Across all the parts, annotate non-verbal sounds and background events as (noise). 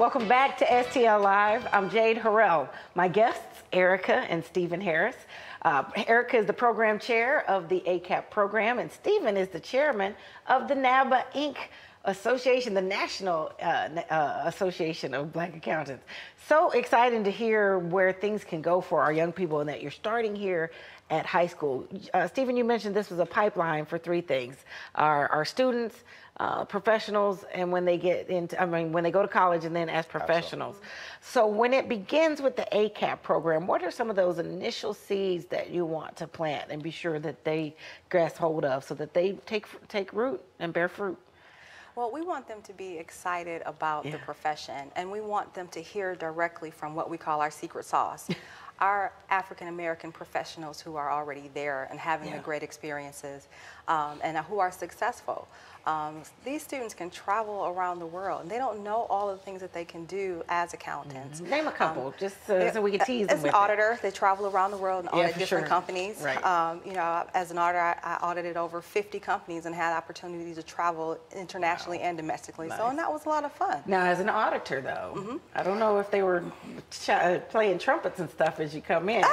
Welcome back to STL Live. I'm Jade Harrell. My guests, Arica and Steven Harris. Uh, Arica is the program chair of the ACAP program, and Steven is the chairman of the NABA Inc. Association, the National uh, uh, Association of Black Accountants. So exciting to hear where things can go for our young people and that you're starting here at high school. Uh, Steven, you mentioned this was a pipeline for three things our, our students, uh, professionals, and when they get into, I mean, when they go to college and then as professionals. Absolutely. So when it begins with the ACAP program, what are some of those initial seeds that you want to plant and be sure that they grasp hold of so that they take, take root and bear fruit? Well, we want them to be excited about yeah. the profession and we want them to hear directly from what we call our secret sauce. (laughs) our African American professionals who are already there and having yeah. the great experiences um, and who are successful. Um, these students can travel around the world, and they don't know all of the things that they can do as accountants. Mm -hmm. Name a couple, um, just so, so, we can tease them. As an auditor, it. they travel around the world and yeah, audit different sure. companies. Right. Um, you know, as an auditor, I, I, audited over 50 companies and had opportunities to travel internationally wow. and domestically. Nice. So, and that was a lot of fun. Now, as an auditor, though, mm -hmm. I don't know if they were playing trumpets and stuff as you come in.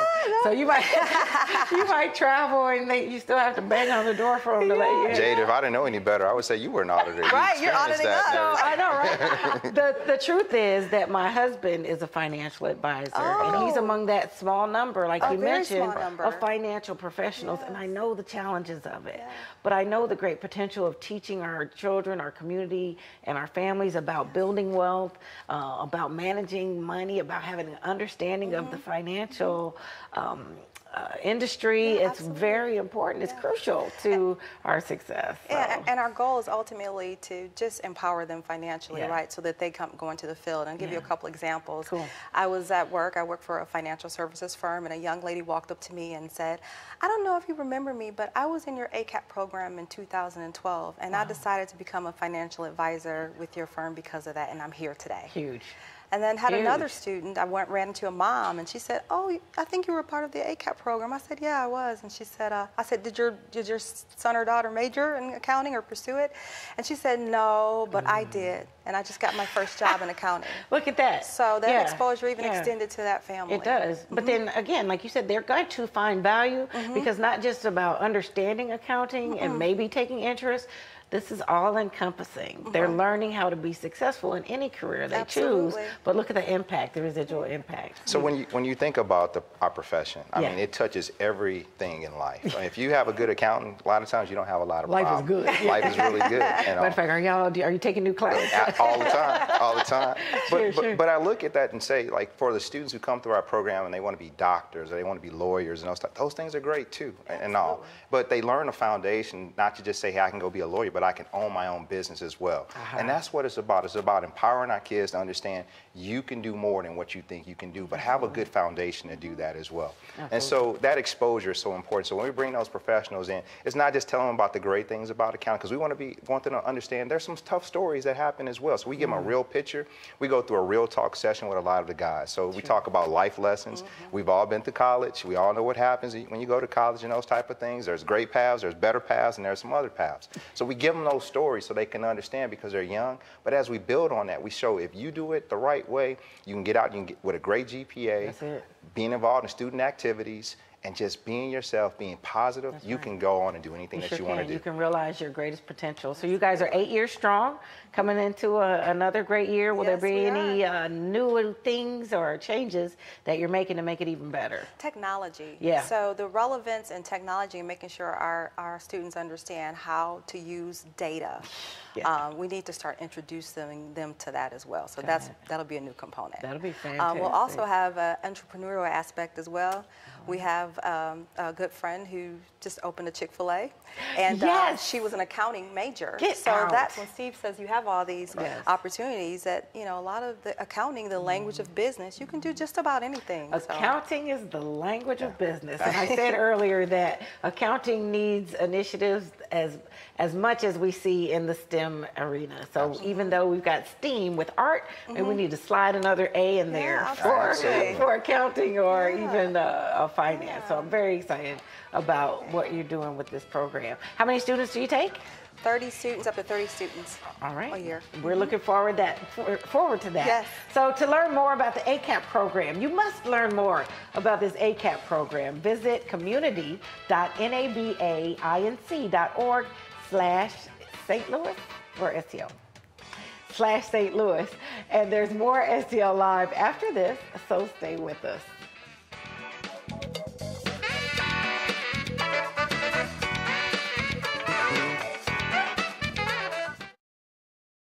So you might (laughs) you might travel and they, you still have to bang on the door for them yeah. to let you in. Jade, if I didn't know any better, I would say you were an auditor. right, you're auditing us. No, I know, right? (laughs) the, the truth is that my husband is a financial advisor, oh. and he's oh. among that small number, like a you mentioned, of financial professionals, yes. and I know the challenges of it. Yeah. But I know the great potential of teaching our children, our community, and our families about building wealth, uh, about managing money, about having an understanding mm -hmm. of the mm-hmm. Financial um, uh, industry. Yeah, it's very important. It's yeah. crucial to and, our success. So. And, and, our goal is ultimately to just empower them financially, yeah. right, so that they come go into the field. And I'll give you a couple examples. Cool. I was at work. I work for a financial services firm, and a young lady walked up to me and said, "I don't know if you remember me, but I was in your ACAP program in 2012, and wow. I decided to become a financial advisor with your firm because of that, and I'm here today." Huge. And then had Huge. another student, I went ran into a mom, and she said, "Oh, I think you were part of the ACAP program." I said, "Yeah, I was." And she said, uh, "I said, did your did your son or daughter major in accounting or pursue it?" And she said, "No, but mm. I did, and I just got my first job in accounting." (laughs) Look at that. So that yeah. exposure even yeah. extended to that family. It does. Mm -hmm. But then again, like you said, they're going to find value mm -hmm. because not just about understanding accounting mm -hmm. and maybe taking interest this is all encompassing. Mm-hmm. They're learning how to be successful in any career they Absolutely. choose, but look at the impact, the residual impact. So when you when you think about the, our profession, I yeah. mean, it touches everything in life. (laughs) if you have a good accountant, a lot of times you don't have a lot of life problems. is good. life is really good. You know? (laughs) Matter of fact, are y'all are you taking new classes? All the time, all the time. (laughs) But, sure, but, sure. but I look at that and say, like, for the students who come through our program and they want to be doctors or they want to be lawyers and those those things are great too, and, and all. But they learn a foundation not to just say, hey, I can go be a lawyer, but I can own my own business as well. Uh-huh. And that's what it's about. It's about empowering our kids to understand you can do more than what you think you can do, but have a good foundation to do that as well. Absolutely. And so that exposure is so important. So when we bring those professionals in, it's not just telling them about the great things about accounting, because we want to be want them to understand there's some tough stories that happen as well. So we give them a mm. real picture. We go through a real talk session with a lot of the guys. So we talk about life lessons. Mm-hmm. We've all been to college. We all know what happens when you go to college and those type of things. There's great paths, there's better paths, and there's some other paths. So we give them those stories so they can understand because they're young. But as we build on that, we show if you do it the right way, you can get out you can get with a great GPA, being involved in student activities, and just being yourself, being positive, That's you right. can go on and do anything you that sure you want to do. You can realize your greatest potential. So you guys are eight years strong, coming into a, another great year. Will yes, there be any uh, new things or changes that you're making to make it even better? Technology. Yeah. So the relevance in technology and making sure our, our students understand how to use data. Yeah. Um, we need to start introducing them to that as well. So Got that's it. that'll be a new component. That'll be fantastic. Um, we'll also have an entrepreneurial aspect as well. We have um, a good friend who just opened a Chick Fil A, and uh, yes. uh, she was an accounting major. Get so out. that's when Steve says you have all these yes. opportunities. That you know, a lot of the accounting, the language of business, you can do just about anything. Accounting so. is the language of business, and I (laughs) said earlier that accounting needs initiatives as as much as we see in the STEM arena. So Absolutely. even though we've got STEAM with art, mm -hmm. and we need to slide another A in there yeah, for, (laughs) for accounting or yeah. even a, a finance. So I'm very excited about what you're doing with this program. How many students do you take? 30 students, up to 30 students All right. a year. We're looking forward that forward to that. Yes. So to learn more about the ACAP program, you must learn more about this ACAP program. Visit community.nabainc.org slash St. Louis or STL slash St. Louis. And there's more STL Live after this, so stay with us.